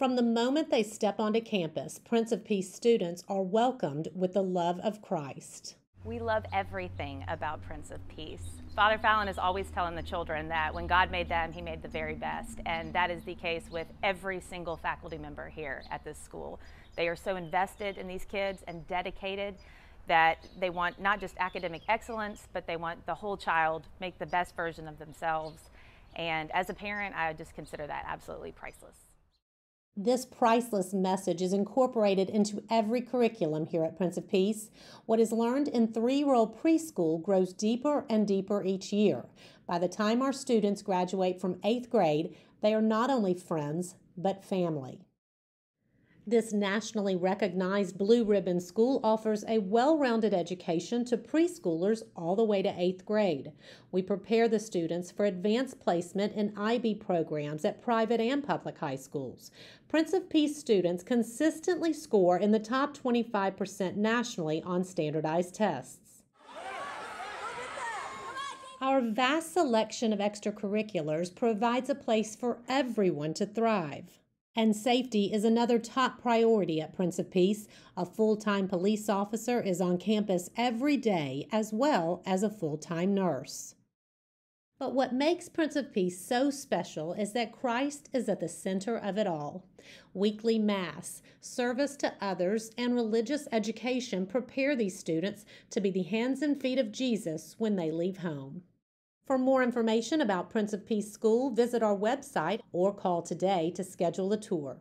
From the moment they step onto campus, Prince of Peace students are welcomed with the love of Christ. We love everything about Prince of Peace. Father Fallon is always telling the children that when God made them, He made the very best. And that is the case with every single faculty member here at this school. They are so invested in these kids and dedicated that they want not just academic excellence, but they want the whole child make the best version of themselves. And as a parent, I just consider that absolutely priceless. This priceless message is incorporated into every curriculum here at Prince of Peace. What is learned in three year old preschool grows deeper and deeper each year. By the time our students graduate from eighth grade, they are not only friends, but family. This nationally recognized Blue Ribbon School offers a well rounded education to preschoolers all the way to eighth grade. We prepare the students for advanced placement in IB programs at private and public high schools. Prince of Peace students consistently score in the top 25% nationally on standardized tests. Our vast selection of extracurriculars provides a place for everyone to thrive. And safety is another top priority at Prince of Peace. A full time police officer is on campus every day, as well as a full time nurse. But what makes Prince of Peace so special is that Christ is at the center of it all. Weekly Mass, service to others, and religious education prepare these students to be the hands and feet of Jesus when they leave home. For more information about Prince of Peace School, visit our website or call today to schedule a tour.